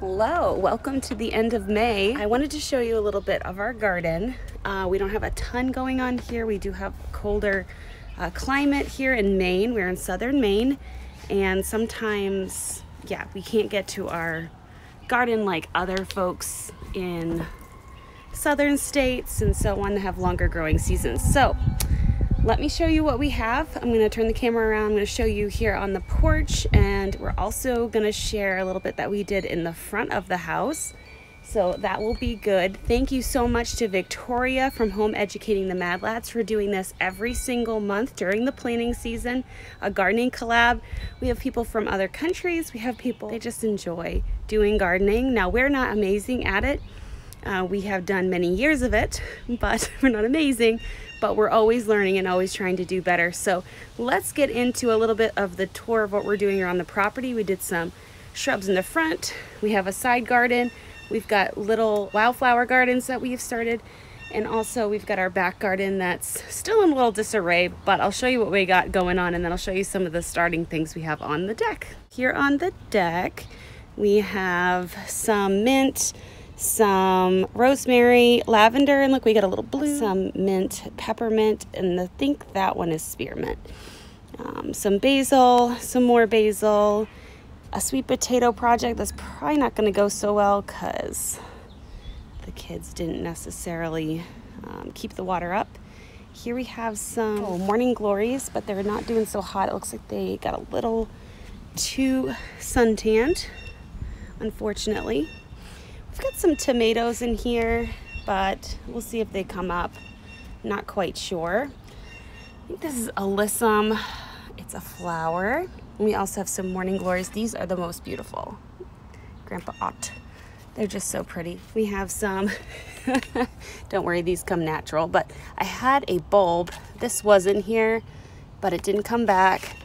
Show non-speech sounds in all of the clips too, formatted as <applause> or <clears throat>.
Hello, welcome to the end of May. I wanted to show you a little bit of our garden. Uh, we don't have a ton going on here. We do have colder uh, climate here in Maine. We're in southern Maine and sometimes, yeah, we can't get to our garden like other folks in southern states and so on have longer growing seasons. So let me show you what we have. I'm going to turn the camera around. I'm to show you here on the porch and we're also going to share a little bit that we did in the front of the house. So that will be good. Thank you so much to Victoria from Home Educating the Mad Lads for doing this every single month during the planting season, a gardening collab. We have people from other countries. We have people, they just enjoy doing gardening. Now we're not amazing at it. Uh, we have done many years of it, <laughs> but we're not amazing but we're always learning and always trying to do better. So let's get into a little bit of the tour of what we're doing around the property. We did some shrubs in the front. We have a side garden. We've got little wildflower gardens that we've started. And also we've got our back garden that's still in a little disarray, but I'll show you what we got going on and then I'll show you some of the starting things we have on the deck. Here on the deck, we have some mint, some rosemary, lavender, and look, we got a little blue, some mint, peppermint, and I think that one is spearmint. Um, some basil, some more basil, a sweet potato project that's probably not going to go so well because the kids didn't necessarily um, keep the water up. Here we have some oh, morning glories, but they're not doing so hot. It looks like they got a little too suntanned, unfortunately. I've got some tomatoes in here, but we'll see if they come up. Not quite sure. I think this is alyssum. It's a flower. we also have some morning glories. These are the most beautiful. Grandpa Ott. They're just so pretty. We have some, <laughs> don't worry, these come natural, but I had a bulb. This was in here, but it didn't come back.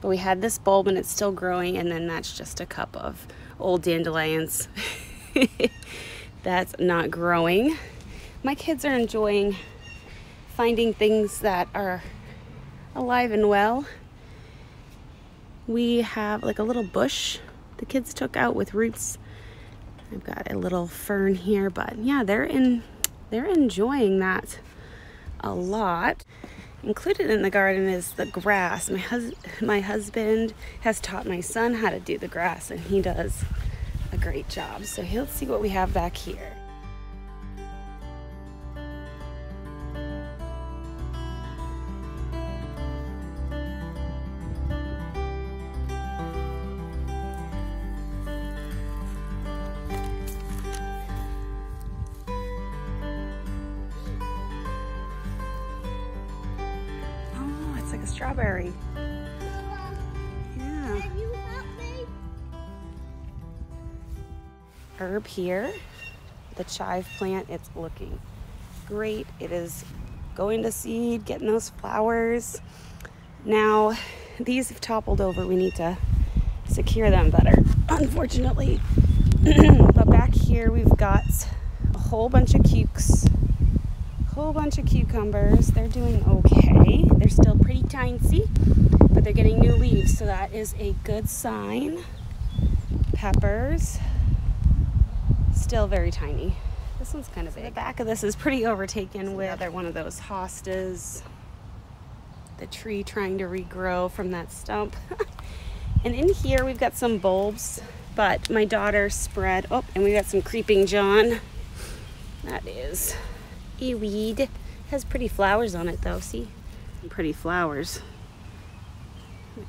But we had this bulb and it's still growing, and then that's just a cup of old dandelions. <laughs> <laughs> that's not growing. My kids are enjoying finding things that are alive and well. We have like a little bush the kids took out with roots. I've got a little fern here, but yeah, they're in they're enjoying that a lot. Included in the garden is the grass. My hus my husband has taught my son how to do the grass and he does a great job. So he'll see what we have back here. Oh, it's like a strawberry. Herb here, the chive plant, it's looking great. It is going to seed, getting those flowers. Now, these have toppled over. We need to secure them better, unfortunately. <clears throat> but back here, we've got a whole bunch of cukes, whole bunch of cucumbers. They're doing okay. They're still pretty tiny, but they're getting new leaves, so that is a good sign. Peppers, still very tiny. This one's kind of big. The back of this is pretty overtaken with another one of those hostas. The tree trying to regrow from that stump. <laughs> and in here we've got some bulbs, but my daughter spread, oh, and we got some creeping John. That is a weed. has pretty flowers on it though, see? Pretty flowers.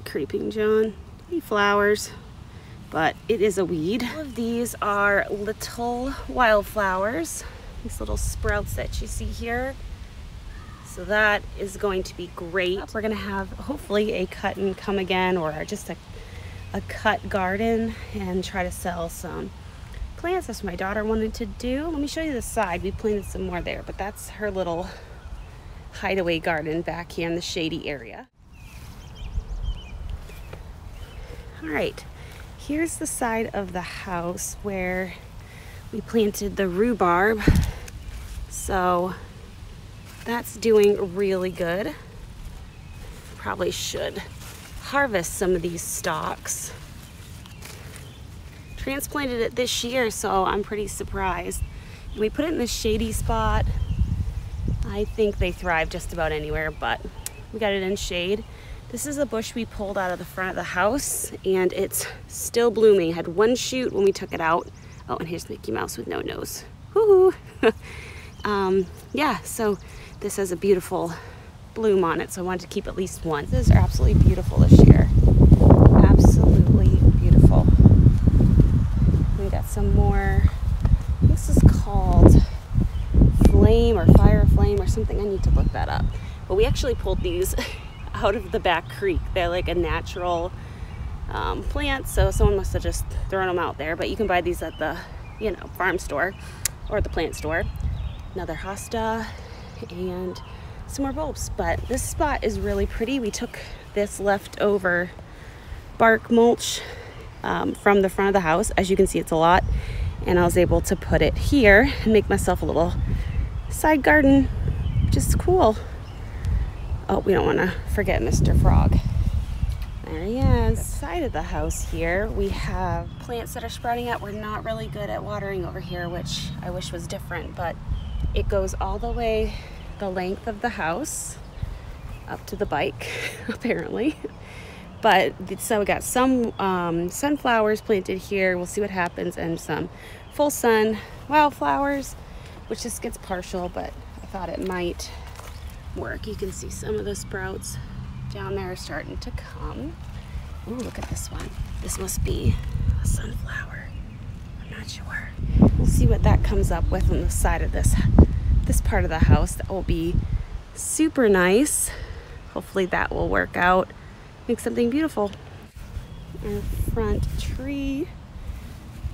Creeping John, pretty flowers but it is a weed. All of these are little wildflowers, these little sprouts that you see here. So that is going to be great. We're gonna have hopefully a cut and come again or just a, a cut garden and try to sell some plants. That's what my daughter wanted to do. Let me show you the side. We planted some more there, but that's her little hideaway garden back here in the shady area. All right, Here's the side of the house where we planted the rhubarb. So that's doing really good. Probably should harvest some of these stalks. transplanted it this year, so I'm pretty surprised. We put it in this shady spot. I think they thrive just about anywhere, but we got it in shade. This is a bush we pulled out of the front of the house and it's still blooming. Had one shoot when we took it out. Oh, and here's Mickey Mouse with no nose. Woohoo! <laughs> um, yeah, so this has a beautiful bloom on it, so I wanted to keep at least one. These are absolutely beautiful this year. Absolutely beautiful. We got some more, this is called flame or fire flame or something. I need to look that up. But we actually pulled these <laughs> out of the back creek. They're like a natural um, plant, so someone must have just thrown them out there. But you can buy these at the, you know, farm store or the plant store. Another hosta and some more bulbs. But this spot is really pretty. We took this leftover bark mulch um, from the front of the house. As you can see, it's a lot. And I was able to put it here and make myself a little side garden, which is cool. Oh, we don't want to forget Mr. Frog. There he is. Side of the house here, we have plants that are sprouting up. We're not really good at watering over here, which I wish was different, but it goes all the way the length of the house up to the bike, <laughs> apparently. But so we got some um, sunflowers planted here. We'll see what happens, and some full sun wildflowers, which just gets partial, but I thought it might work. You can see some of the sprouts down there starting to come. Ooh, look at this one. This must be a sunflower. I'm not sure. We'll see what that comes up with on the side of this this part of the house. That will be super nice. Hopefully that will work out. Make something beautiful. Our front tree.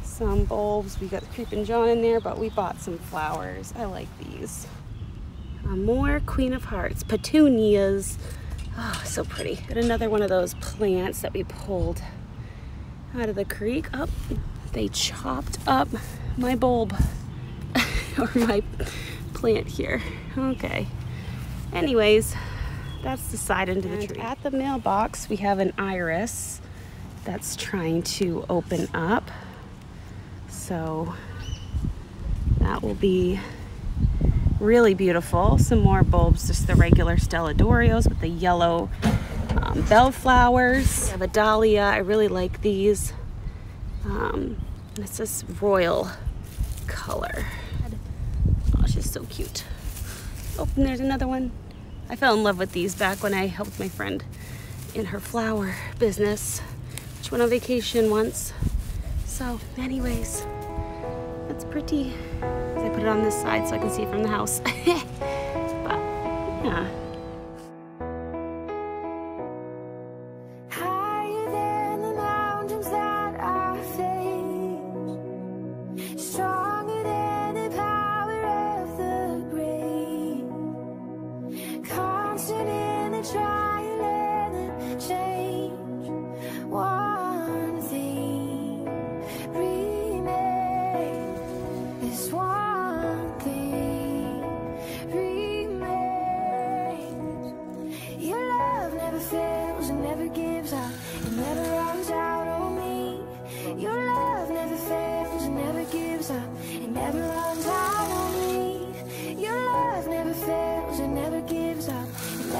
Some bulbs. We got the creeping John in there, but we bought some flowers. I like these. Uh, more Queen of Hearts, petunias. Oh, so pretty. Got another one of those plants that we pulled out of the creek. Oh, they chopped up my bulb <laughs> or my plant here. Okay. Anyways, that's the side into the tree. At the mailbox, we have an iris that's trying to open up. So that will be really beautiful. Some more bulbs, just the regular Stella de Oros with the yellow um, bellflowers. I have a dahlia. I really like these. Um, it's this royal color. Oh, she's so cute. Oh, and there's another one. I fell in love with these back when I helped my friend in her flower business. She went on vacation once. So anyways, that's pretty. I put it on this side so I can see it from the house. <laughs> but yeah.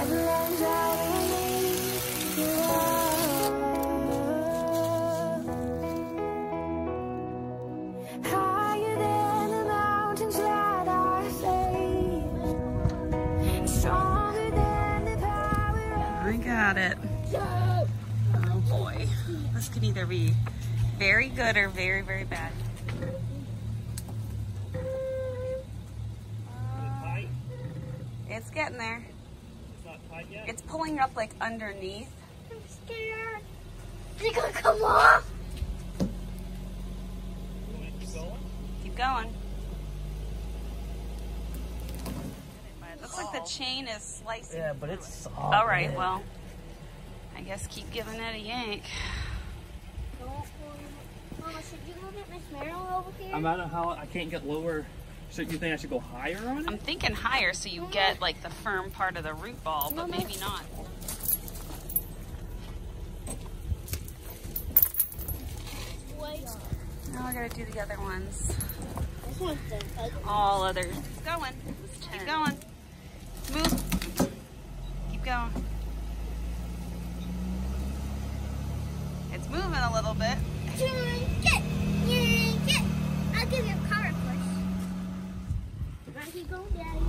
Oh, either be very good or very, very bad. It's getting there. It's, it's pulling up like underneath. I'm scared. Is it gonna come off? Keep going. Keep going. It looks like the chain is slicing. Yeah, but it's soft. All right, well. I guess keep giving it a yank. Mama, should you go get Miss Merrill over here? I'm out of how I can't get lower. So you think I should go higher on it? I'm thinking higher so you get like the firm part of the root ball, but maybe not. Now we're gonna do the other ones. This one's the ugly. All others. Keep going. Keep going. Move. Keep going. It's moving a little bit. Get, get. I'll give you a car push. Right, keep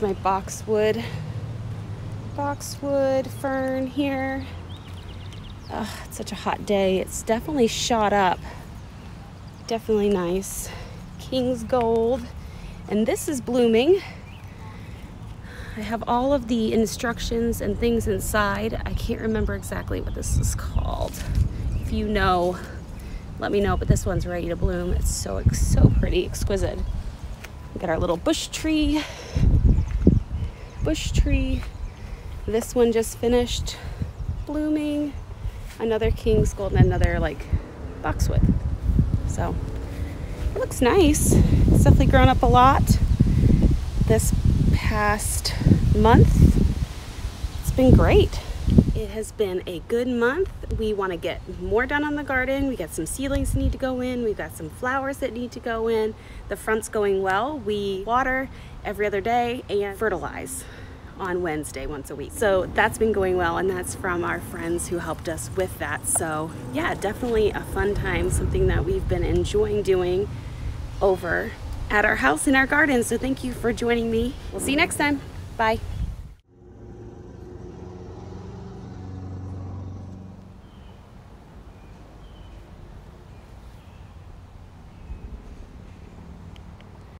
My boxwood, boxwood fern here. Ugh, it's such a hot day. It's definitely shot up. Definitely nice. King's gold. And this is blooming. I have all of the instructions and things inside. I can't remember exactly what this is called. If you know, let me know. But this one's ready to bloom. It's so, so pretty, exquisite. We got our little bush tree. Bush tree. This one just finished blooming. Another king's gold and another like boxwood. So it looks nice. It's definitely grown up a lot this past month. It's been great. It has been a good month. We want to get more done on the garden. We got some seedlings that need to go in. We've got some flowers that need to go in. The front's going well. We water every other day and fertilize on Wednesday once a week. So that's been going well and that's from our friends who helped us with that. So yeah, definitely a fun time, something that we've been enjoying doing over at our house in our garden. So thank you for joining me. We'll see you next time. Bye.